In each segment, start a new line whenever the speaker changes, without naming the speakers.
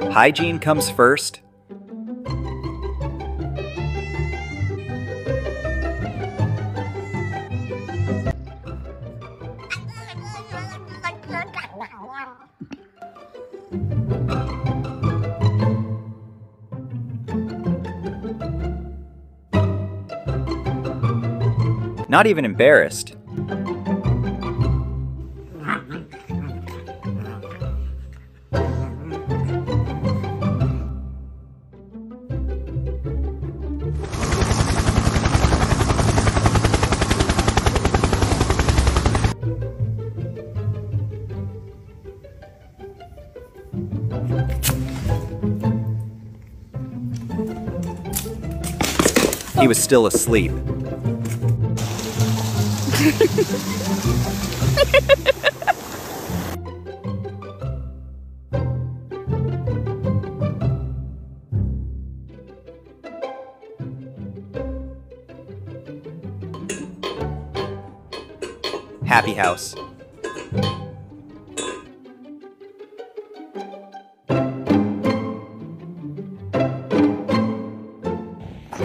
Hygiene comes first. Not even embarrassed. He was still asleep. Happy House.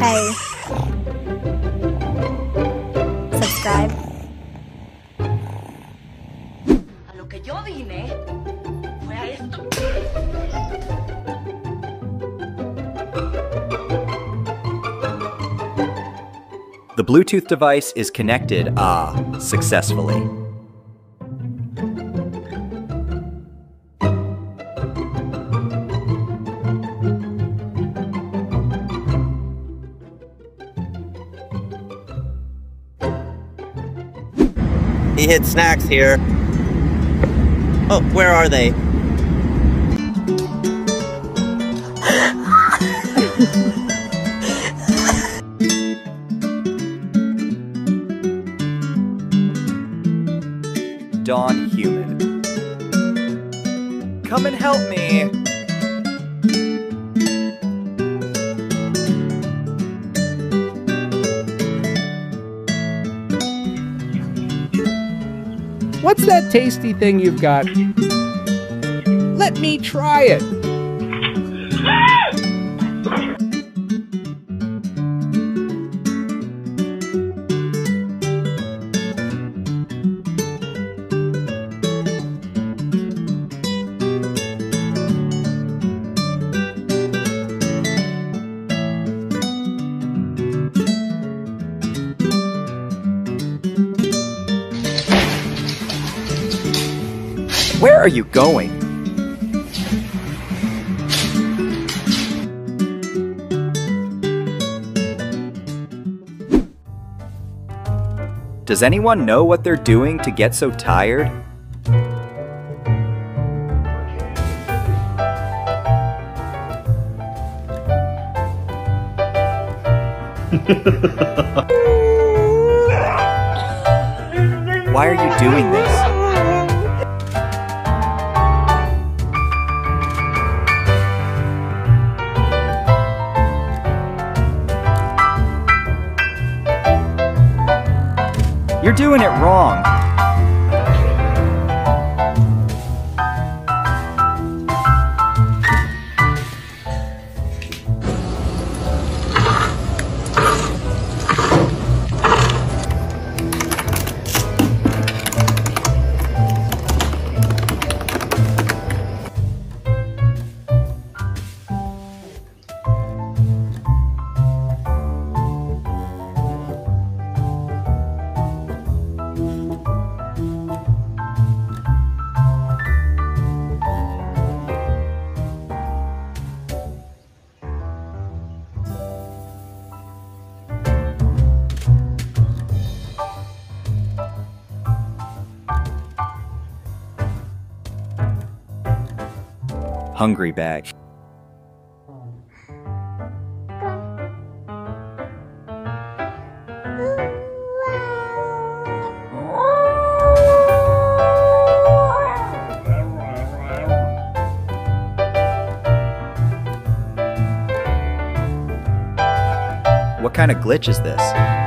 Hey. Subscribe.
A lo que yo vine fue a esto.
The Bluetooth device is connected, ah, successfully.
He hid snacks here. Oh, where are they?
Dawn Human. Come and help me!
What's that tasty thing you've got? Let me try it.
Where are you going? Does anyone know what they're doing to get so tired? Why are you doing this? Doing it wrong. Hungry bag. What kind of glitch is this?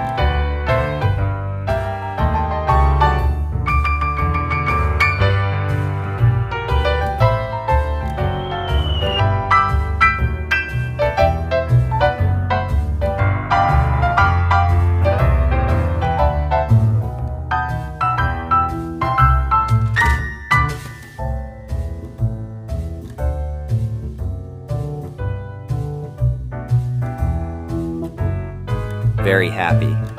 Very happy.